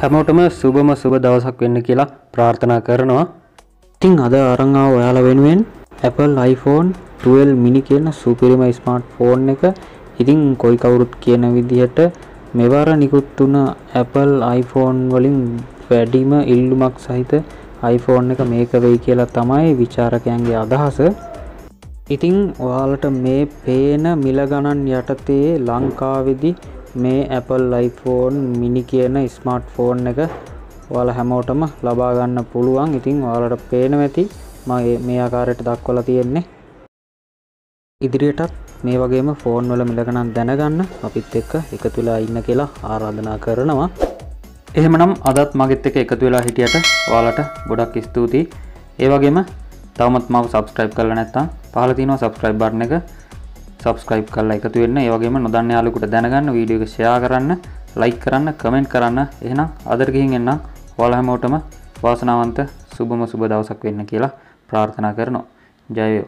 හැමෝටම සුබම සුබ දවසක් වෙන්න කියලා ප්‍රාර්ථනා කරනවා. ඉතිං අද අරංාව ඔයාල වෙනුවෙන් Apple iPhone 12 මිනි කියන සුපිරිම ස්මාර්ට් ෆෝන් එක. ඉතිං කොයි කවුරුත් කියන විදිහට මෙවාර නිකුත් වුණ Apple iPhone වලින් වැඩිම ඉල්ලුමක් සහිත iPhone එක මේක වෙයි කියලා තමයි විචාරකයන්ගේ අදහස. ඉතිං ඔයාලට මේ පේන මිල ගණන් යටතේ ලංකාවෙදි මේ Apple iPhone මිනි කියන ස්මාර්ට් ෆෝන් එක ඔයාල හැමෝටම ලබාගන්න පුළුවන්. ඉතිං ඔයාලට පේන ඇති. මගේ මේ ආකාරයට දක්වල තියෙන්නේ. ඉදිරියටත් මේ වගේම ෆෝන් වල මිලගණන් දැනගන්න. අපිත් එක්ක එකතු වෙලා ඉන්න කියලා ආරාධනා කරනවා. එහෙමනම් අදත් මගෙත් එක එකතු වෙලා හිටියට ඔයාලට ගොඩක් ස්තුතියි. ඒ වගේම තවමත් මව සබස්ක්‍රයිබ් කරල නැත්තම් පහල තිනවා සබස්ක්‍රයිබ් බර්න එක. සබස්ක්‍රයිබ් කරලා එකතු වෙන්න. ඒවගේම නොදන්න යාලකුට දැනගන්න වීඩියෝ එක ෂයා කරන්න ලයික් කරන්න කමෙන්ට් කරන්න. එහෙනම් අදරගිහින් එන්නම් ඔයාලහැමෝටම වාසනාවන්ත සුබම සුබ දවසක් වෙන්න කියලා ප්‍රාර්ථනා කරනවා. ජයවෝ